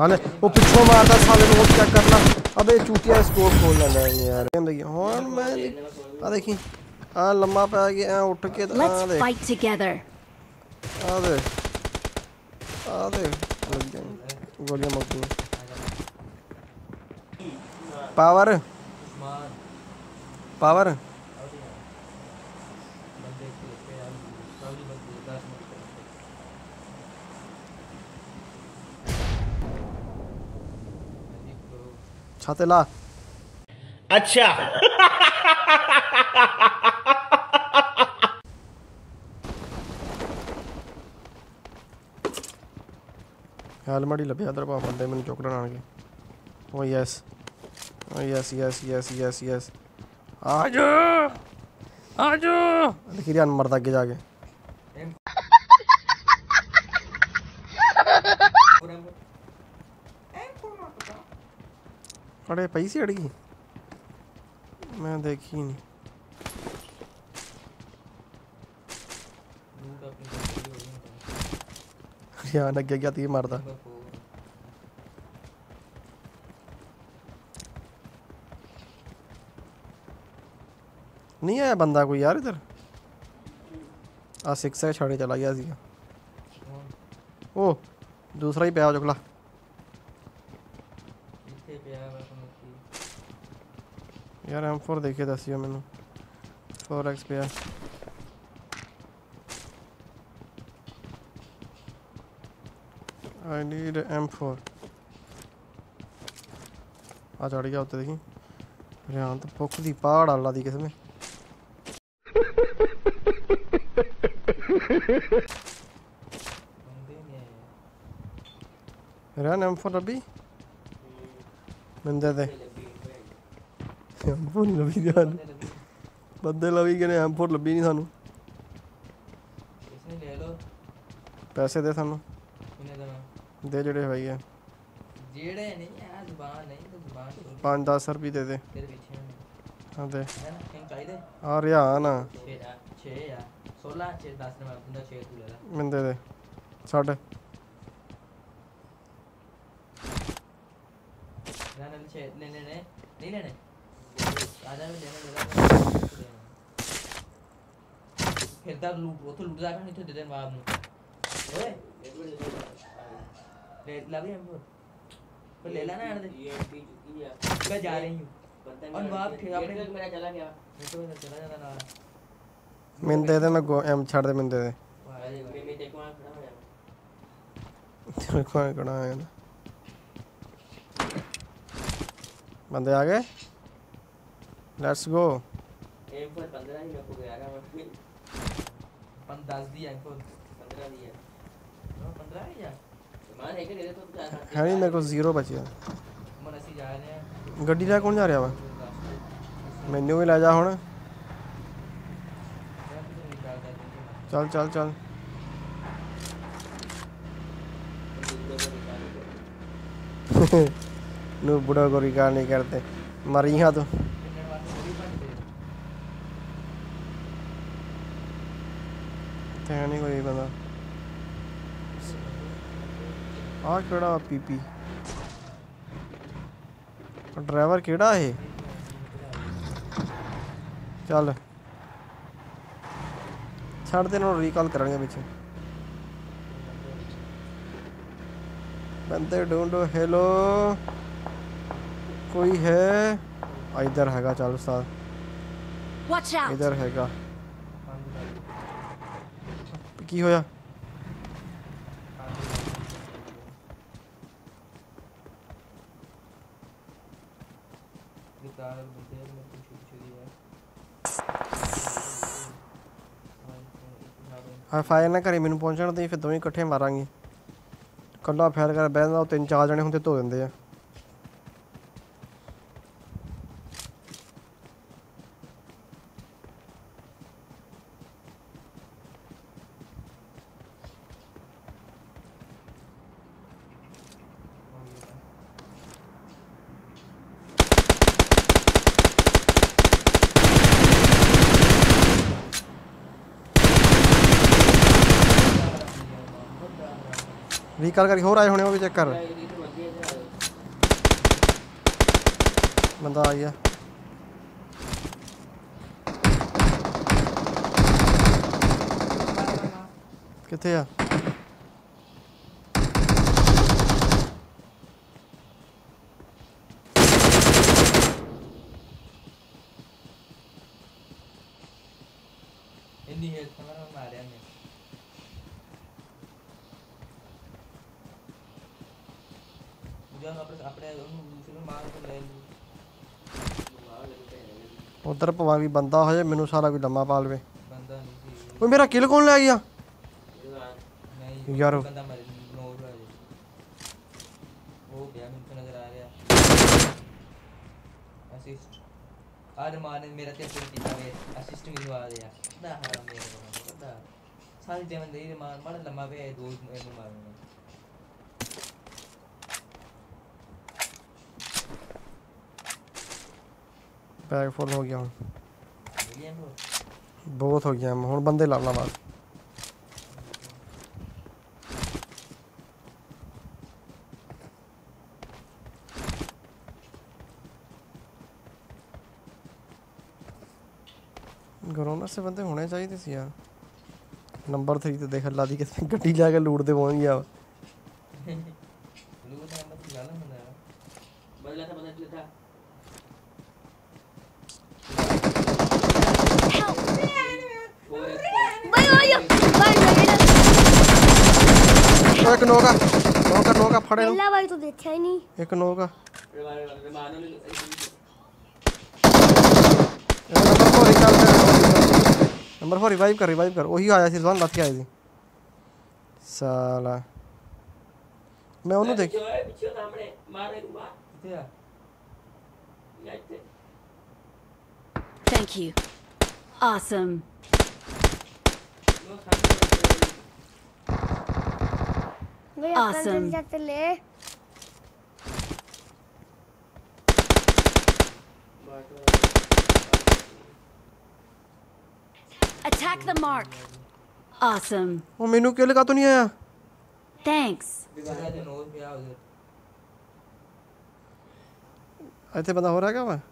आने वो पिछो मारता साले को क्या करना। अबे चूतिया स्कोर खोल लेना यार। देखिए हाँ मैं आ देखी आ लंबा पे आ गया उठ के तो, आ दे फाइट टुगेदर आ दे आ दे लग गया। गोलियाँ मार दी पावर पावर छाते ला। अच्छा। हेलमेट ही लभ्या इधर भाव बंदे मैं चौकड़ा आन के। ओ yes oh yes yes yes yes yes आ जाओ देखिए मरद अगे जाके। अरे पैसे अड़गी? मैं देखी नहीं। यहाँ लग क्या तीर मारता नहीं आया बंदा कोई यार इधर? आ सिक्स छड़े चला गया ओ दूसरा ही पाया चुकला। ਯਾਰ M4 ਦੇਖੇ ਦੱਸਿਓ ਮੈਨੂੰ 4x ਪਿਆ I need M4 ਆ ਚੜ ਗਿਆ ਉੱਤੇ ਦੇਖੀ ਰਿਆਨ ਤਾਂ ਭੁੱਖ ਦੀ ਪਹਾੜ ਆਲਾ ਦੀ ਕਿਸਮੇ ਰਿਆਨ M4 ਲੱਭੀ ਬੰਦੇ ਦੇ हैम्फोर नहीं लभी दी सानू बंदे लभी गए हैम्फोर लभी नहीं सानू पैसे दे सानू दे जेड़े भाई है पाँच दस रुपये दे दे तेरे पीछे हाँ दे आ ना मैं अपना छः तू ले मैं दे दे साढ़े नहीं राजा लूट वो तो लूट जाएगा नहीं तो दे दे बाद में। ओए। ले ला भी हम पर ले लेना यार दे। ये पी चुकी है। मैं जा रही हूँ। और बाप फिर आपने मेरा चला गया। मैं तो चला जाता ना मैं दे दे मैं एम छोड़ दे मैं दे दे। मैं देखो वहाँ खड़ा है देखो वहाँ खड़ा है बंदे आ गए? ਗਏ ਲੈਟਸ ਗੋ एम पर 15 ही रखो गया मैं 10 दिया इनको 15 दिया नो 15 है या मान है कि ले तो चार ਹੈ ਨਹੀਂ ਮੇਰੇ ਕੋਲ ਜ਼ੀਰੋ ਬਚਿਆ मन ਅਸੀਂ ਜਾ ਰਹੇ ਹਾਂ ਗੱਡੀ ਲੈ ਕੌਣ ਜਾ ਰਿਹਾ ਵਾ ਮੈਨੂੰ ਵੀ ਲੈ ਜਾ ਹੁਣ ਚੱਲ ਚੱਲ ਚੱਲ ਨੂੰ ਬੁੜਾ ਗੋਰੀ ਕਾਰ ਨਹੀਂ ਕਰਦੇ ਮਰੀ ਹਾਂ ਤੂੰ ਤੇ ਹੈ ਨਹੀਂ ਕੋਈ ਬੰਦਾ ਆ ਕਿਹੜਾ ਪੀਪੀ ਡਰਾਈਵਰ ਕਿਹੜਾ ਇਹ ਚੱਲ ਛੱਡ ਦੇ ਨੂੰ ਰੀਕਾਲ ਕਰਾਂਗੇ ਵਿੱਚ ਬੰਦੇ ਢੂੰਡੋ ਹੈਲੋ ਕੋਈ ਹੈ ਆ ਇੱਧਰ ਹੈਗਾ ਚੱਲ ਉਸਤਾਦ Watch out! ਇੱਧਰ ਹੈਗਾ ਕੀ ਹੋਇਆ ਆ ਫਾਇਰ ਨਾ ਕਰੇ ਮੈਨੂੰ ਪਹੁੰਚਣ ਦੇ ਫਿਰ ਦੋਵੇਂ ਇਕੱਠੇ ਮਾਰਾਂਗੇ ਕੱਲਾ ਫਾਇਰ ਕਰ ਬੈਠਦਾ ਤਿੰਨ ਚਾਰ ਜਣੇ ਹੁੰਦੇ ਧੋ ਦਿੰਦੇ ਆ ਰੀਕਾਲ ਕਰਕੇ ਹੋਰ ਆਏ ਹੋਣੇ ਉਹ ਵੀ ਚੈੱਕ ਕਰ। ਬੰਦਾ ਆ। ਗਿਆ ਕਿੱਥੇ ਆ? ਉਧਰ ਭਵਾ ਵੀ ਬੰਦਾ ਹੋ ਜਾਏ ਮੈਨੂੰ ਸਾਰਾ ਕੋਈ ਲੰਮਾ ਪਾ ਲਵੇ ਬੰਦਾ ਨਹੀਂ ਸੀ ਓਏ ਮੇਰਾ ਕਿਲ ਕੌਣ ਲੈ ਗਿਆ ਨਹੀਂ ਯਾਰ। ਬੰਦਾ ਮਰ ਨੋ ਹੋ ਜੇ ਉਹ ਗਿਆ ਮੈਨੂੰ ਤਾਂ ਨਜ਼ਰ ਆ ਰਿਹਾ ਅਸਿਸਟ ਆਦ ਮਾਨੇ ਮੇਰਾ ਤੇ ਪੁੱਤ ਕੀਤਾ ਵੇ ਅਸਿਸਟ ਮੈਨੂੰ ਆ ਰਿਹਾ ਨਾ ਹਰਾਮ ਮੇਰਾ ਪਤਾ ਸਾਰੀ ਜਮਨ ਦੇ ਮਾਰ ਮਾਰ ਲੰਮਾ ਵੇ ਦੋ ਇਹਨੂੰ ਮਾਰੂੰਗਾ बैग फुल हो गया हूँ। बहुत हो गया हूँ। बंदे लाना बस। कोरोना से बंदे होने चाहिए सी यार। नंबर थ्री तो देख ला दी कि गड्डी जाके लूट दे पहुँच गया। लूट नंबर तो लाना बंदा। बदला था बदला था। एक नोगा नोगा नोगा फड़े लो। भाई तो देखा ही नहीं एक नोगा नंबर फोर रिकॉल कर नंबर फोर रिवाइव कर। रिवाइव कर वही आया सिर्फ़ बात क्या आई थी साला। मैं उन्हें देख thank you Awesome. Awesome. Attack the mark. Awesome. वो मेनू क्यों लगा तो नहीं आया? Thanks. ऐसे बंदा हो रहा है क्या वहाँ?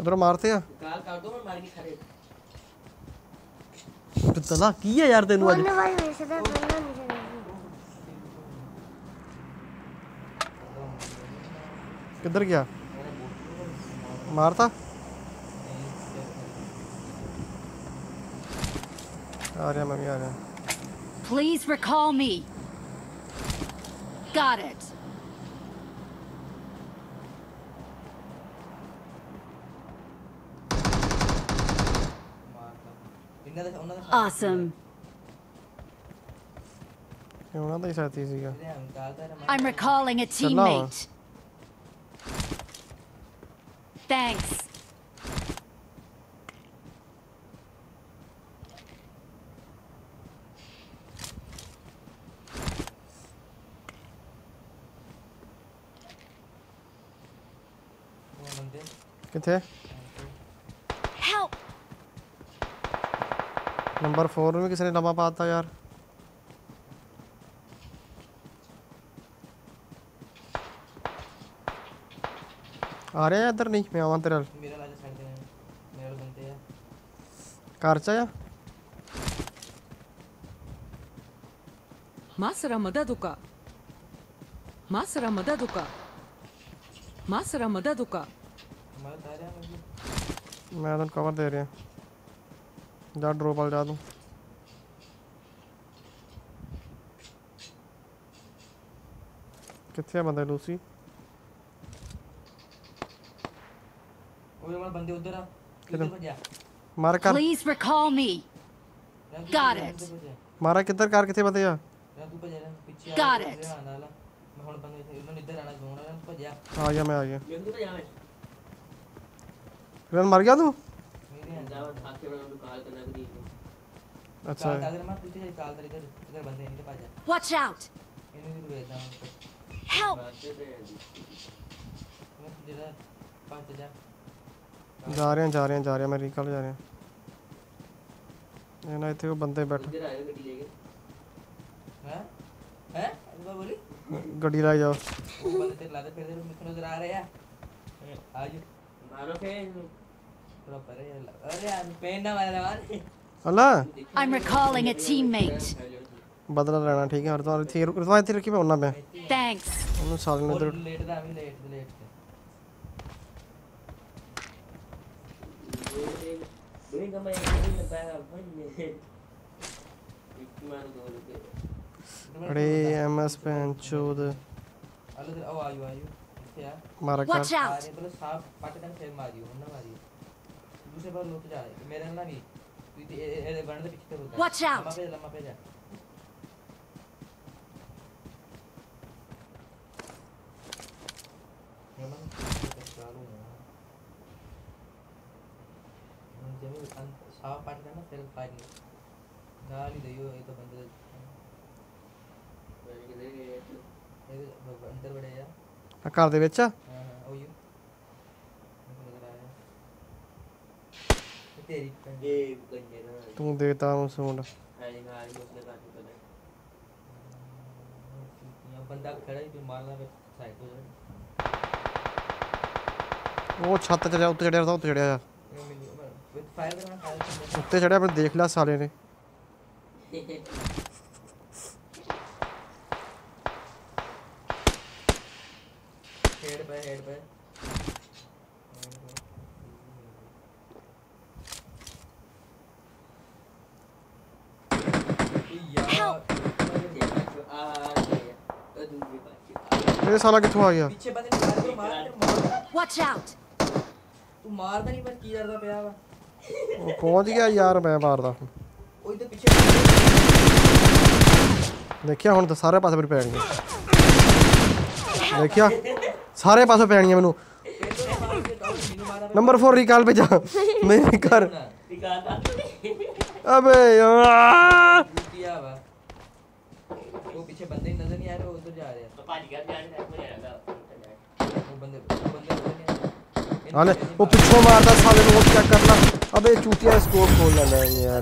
ਇਧਰ ਮਾਰਤੇ ਆ। ਗਾਲ ਕੱਢ ਦੋ ਮੈਂ ਮਾਰ ਕੇ ਕਿੱਧਰ ਗਿਆ? ਮਾਰਤਾ? ਆ ਰਿਹਾ ਮੈਂ ਆ ਰਿਹਾ। Please recall me got it Awesome. I'm recalling a teammate. Thanks. किथे नंबर फोर में किसी ने डबा पाता यार। आ रहे हैं इधर नहीं मैं आवा तेरा खर्चा या? मासरा मददुका मासरा मददुका मासरा मददुका मैं तो कवर दे रहे हैं। जा ड्रोपल जा तू कितने बंदे लूसी बंदे उधर आ किधर मार कर please recall me got it मारा किधर कार किथे बंदे आ गॉट इट हाँ या मैं आ गया रन मर गया तू ਦੇ, Got ਰਹਿਣ it. ਦੇ ਭੱਜਿਆ। ਮਾਰਾ ਕਿੱਧਰ ਕਾਰ ਕਿੱਥੇ ਬੰਦੇ ਆ ਯਾਰ ਤੂੰ ਭਜਿਆ ਨਾ ਪਿੱਛੇ Got ਆ it. ਧਿਆਨ ਨਾਲ ਮੈਂ ਹੁਣ ਬੰਦੇ ਇੱਥੇ ਉਹਨਾਂ ਨੇ ਇੱਧਰ ਆਣਾ ਜ਼ੋਨ ਆ ਭਜਿਆ ਆ ਗਿਆ ਮੈਂ ਆ ਗਿਆ ਮੈਨੂੰ ਕਿਤੇ ਜਾਵੇਂ ਕਿਰਨ ਮਰ ਗਿਆ ਤੂੰ ਮੇਰੇ ਅੰਦਰ ਜਾਵਾ ਠਾਕੇ ਵਾਲਾ ਨੂੰ ਕਾਲ ਕਰਨਾ ਕਦੀ ਅੱਛਾ ਚਾਲ ਅਗਰ ਮੈਂ ਪਿੱਛੇ ਚਾਲ ਤਰ ਇੱਧਰ ਇੱਧਰ ਬੰਦੇ ਨਹੀਂ ਤੇ ਭਜਿਆ Watch out! ਇਹਨੂੰ ਵੀ ਵੇਚਦਾ Help! ਬਾਤੇ ਤੇ ਆਂਦੀ ਮੈਂ ਜਿਹੜਾ ਭੱਜ ਜਾ ਜਾ ਰਹੇ ਆ ਜਾ ਰਹੇ ਆ ਜਾ ਰਹੇ ਆ ਮੈਂ ਰੀਕਲ ਜਾ ਰਿਹਾ ਇਹ ਨਾ ਇੱਥੇ ਉਹ ਬੰਦੇ ਬੈਠੇ ਇੱਧਰ ਆਇਓ ਗੱਡੀ ਲੈ ਕੇ ਹੈ ਹੈ ਅਗਵਾ ਬੋਲੀ ਗੱਡੀ ਲੈ ਜਾਓ ਉਹ ਬੰਦੇ ਤੇ ਲਾਦੇ ਫਿਰਦੇ ਨੂੰ ਮੈਨੂੰ ਨਜ਼ਰ ਆ ਰਹੇ ਆ ਆਜੋ ਮਾਰੋ ਫੇ अल्लाह I'm recalling a teammate. बदला लेना ठीक है और तो थी और तो थी रखी पे होना पे थैंक्स उन साल ने इधर लेट था अभी लेट लेट ब्रेक में ये पैर बन अरे एमएस पे चोद। अरे आओ आयो आयो। क्या? मारा कर। आ रहे बोले सांप पाटे तक फेल मारियो ना मारियो। ਬਲ ਸਾਫ ਪੱਟ ਕਰ ਫੇਰ ਮਾਰਿਓ ਉਹਨਾਂ ਮਾਰਿਓ ਦੂਸਰੇ ਬਾਰ ਲੁੱਟ ਜਾ ਰਹੇ ਮੇਰੇ ਨਾਲ ਨਹੀਂ ਤੂੰ ਤੇ ਇਹ- ਇਹਦੇ ਬਣ ਦੇ ਪਿੱਛੇ ਤੇ ਰੁਕ Watch out! ਲੰਮਾ ਪੇ ਲੰਮਾ ਪੇ ਜਾ ਰਮਨ ਚਾਲੂ ਹੈ ਜਮੀ ਸਾਫ ਪੱਟ ਕਰਨਾ ਫਿਰ ਫਾਇਰ ਗਾਲ ਹੀ ਦਿਓ ਇਹ ਤਾਂ ਬੰਦੇ ਮੈਂ ਕਿਤੇ ਗਏ ਇਹ ਅੰਦਰ ਬੜੇ ਆ ਆ ਘਰ ਦੇ ਵਿੱਚ ਆ ਹਾਂ ਹਾਂ ਉਹ ਯੂ तुम देता हूँ उसे वो छत चढ़ा उत्ते चढ़ा था उत्ते चढ़ा। जा उत्ते चढ़ा अपने देख लिया साले ने। हेड पे हेड पे। ਪਾਸੇ ਇਹ ਸਾਲਾ ਕਿੱਥੋਂ ਆ ਗਿਆ पीछे बंदे ने मार के मार के मार Watch out! तू मारदा नहीं पर की करदा पिया वा ਉਹ ਪਹੁੰਚ ਗਿਆ ਯਾਰ ਮੈਂ ਮਾਰਦਾ ਉਹ ਇਧਰ ਪਿੱਛੇ ਦੇਖਿਆ ਹੁਣ ਤਾਂ ਸਾਰੇ ਪਾਸੇ ਮੈਨੂੰ ਪੈਣੀਆਂ ਦੇਖਿਆ ਸਾਰੇ ਪਾਸੇ ਪੈਣੀਆਂ ਮੈਨੂੰ ਮੈਨੂੰ ਮਾਰਦਾ ਨੰਬਰ 4 ਰੀਕਾਲ ਭੇਜਾ ਨਹੀਂ ਕਰ ਟਿਕਾ ਦਾ ਅਬੇ ਯਾਰ ਪਿਆ वो हाँ, पिछों मारता साले को क्या करना? अबे चूतिया स्कोर खोल लेना यार।